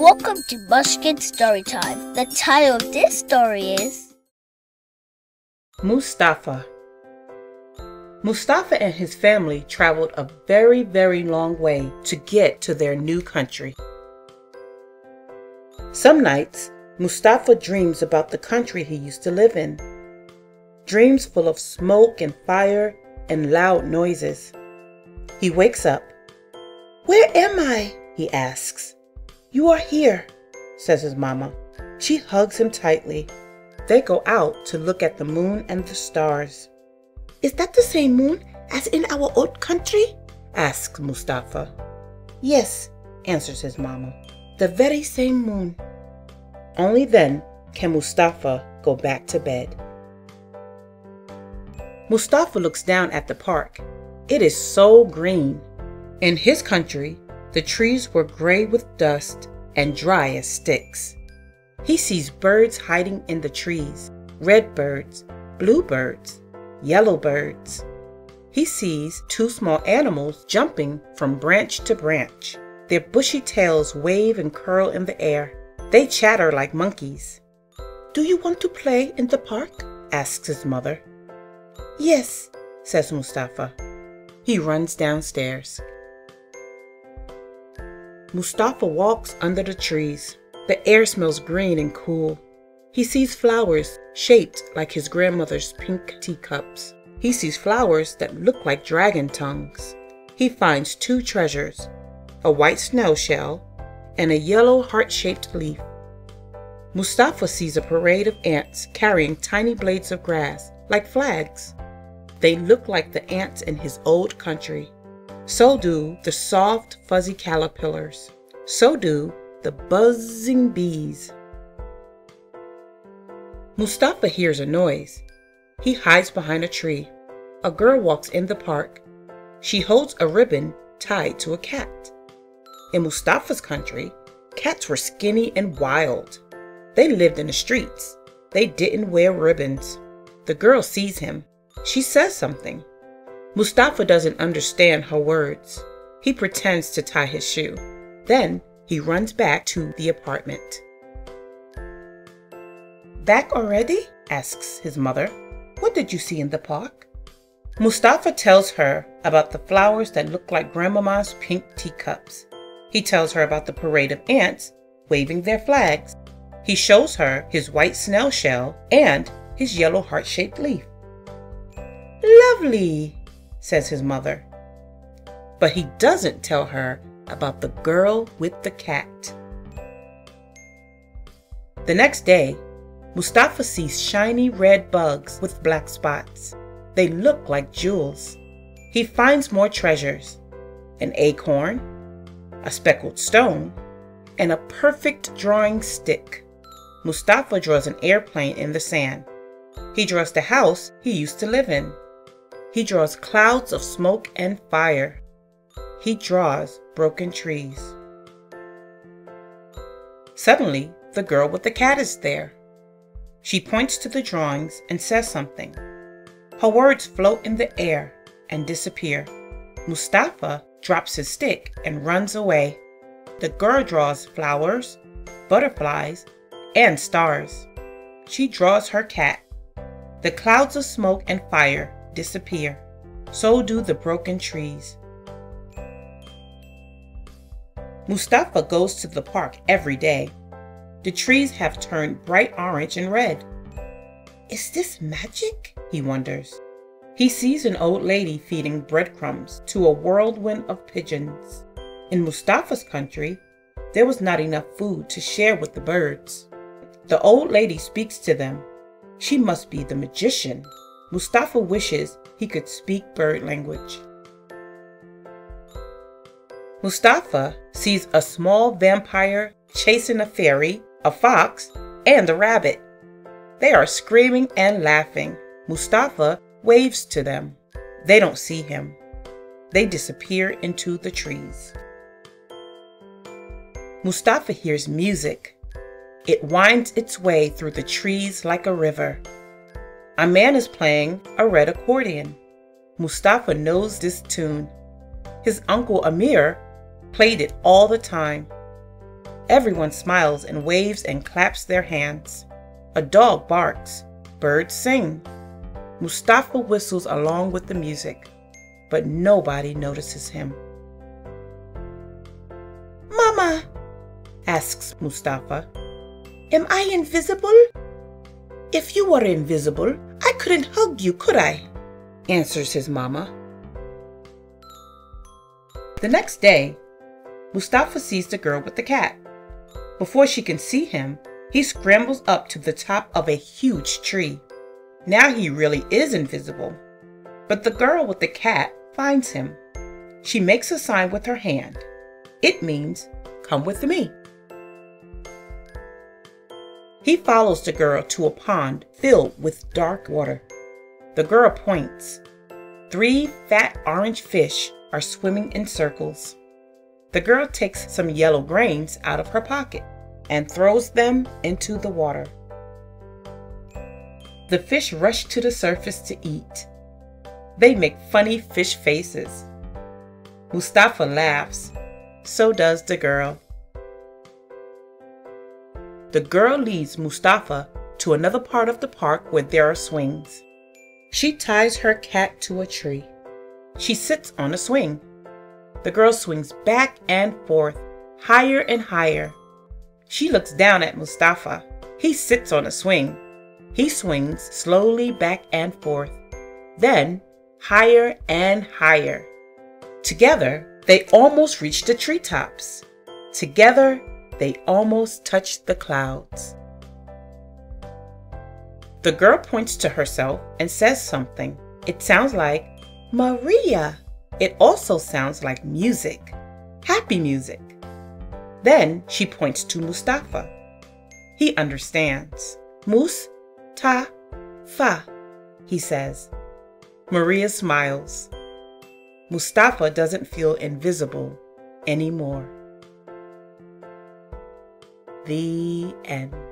Welcome to Munchkin Storytime. The title of this story is Mustafa. Mustafa and his family traveled a very, very long way to get to their new country. Some nights, Mustafa dreams about the country he used to live in. Dreams full of smoke and fire and loud noises. He wakes up. Where am I? he asks. You are here, says his mama. She hugs him tightly. They go out to look at the moon and the stars. Is that the same moon as in our old country? asks Mustafa. Yes, answers his mama. The very same moon. Only then can Mustafa go back to bed. Mustafa looks down at the park. It is so green. In his country, the trees were gray with dust and dry as sticks. He sees birds hiding in the trees red birds, blue birds, yellow birds. He sees two small animals jumping from branch to branch. Their bushy tails wave and curl in the air. They chatter like monkeys. Do you want to play in the park? asks his mother. Yes, says Mustafa. He runs downstairs. Mustafa walks under the trees. The air smells green and cool. He sees flowers shaped like his grandmother's pink teacups. He sees flowers that look like dragon tongues. He finds two treasures a white snail shell and a yellow heart shaped leaf. Mustafa sees a parade of ants carrying tiny blades of grass like flags. They look like the ants in his old country. So do the soft, fuzzy caterpillars. So do the buzzing bees. Mustafa hears a noise. He hides behind a tree. A girl walks in the park. She holds a ribbon tied to a cat. In Mustafa's country, cats were skinny and wild. They lived in the streets. They didn't wear ribbons. The girl sees him. She says something. Mustafa doesn't understand her words. He pretends to tie his shoe. Then he runs back to the apartment. Back already? asks his mother. What did you see in the park? Mustafa tells her about the flowers that look like Grandmama's pink teacups. He tells her about the parade of ants waving their flags. He shows her his white snail shell and his yellow heart shaped leaf. Lovely, says his mother. But he doesn't tell her about the girl with the cat. The next day, Mustafa sees shiny red bugs with black spots. They look like jewels. He finds more treasures an acorn, a speckled stone, and a perfect drawing stick. Mustafa draws an airplane in the sand. He draws the house he used to live in. He draws clouds of smoke and fire. He draws broken trees. Suddenly, the girl with the cat is there. She points to the drawings and says something. Her words float in the air and disappear. Mustafa drops his stick and runs away. The girl draws flowers, butterflies, and stars. She draws her cat. The clouds of smoke and fire disappear. So do the broken trees. Mustafa goes to the park every day. The trees have turned bright orange and red. Is this magic? He wonders. He sees an old lady feeding breadcrumbs to a whirlwind of pigeons. In Mustafa's country, there was not enough food to share with the birds. The old lady speaks to them. She must be the magician. Mustafa wishes he could speak bird language. Mustafa sees a small vampire chasing a fairy, a fox, and a rabbit. They are screaming and laughing. Mustafa waves to them. They don't see him. They disappear into the trees. Mustafa hears music. It winds its way through the trees like a river. A man is playing a red accordion. Mustafa knows this tune. His uncle Amir played it all the time. Everyone smiles and waves and claps their hands. A dog barks. Birds sing. Mustafa whistles along with the music, but nobody notices him. Mama, asks Mustafa, am I invisible? If you were invisible, couldn't hug you, could I? answers his mama. The next day, Mustafa sees the girl with the cat. Before she can see him, he scrambles up to the top of a huge tree. Now he really is invisible. But the girl with the cat finds him. She makes a sign with her hand. It means, Come with me. He follows the girl to a pond filled with dark water. The girl points. Three fat orange fish are swimming in circles. The girl takes some yellow grains out of her pocket and throws them into the water. The fish rush to the surface to eat. They make funny fish faces. Mustafa laughs. So does the girl. The girl leads Mustafa to another part of the park where there are swings. She ties her cat to a tree. She sits on a swing. The girl swings back and forth, higher and higher. She looks down at Mustafa. He sits on a swing. He swings slowly back and forth, then higher and higher. Together, they almost reach the treetops. Together, they almost touch the clouds. The girl points to herself and says something. It sounds like Maria. It also sounds like music, happy music. Then she points to Mustafa. He understands. Mus ta fa, he says. Maria smiles. Mustafa doesn't feel invisible anymore. The end.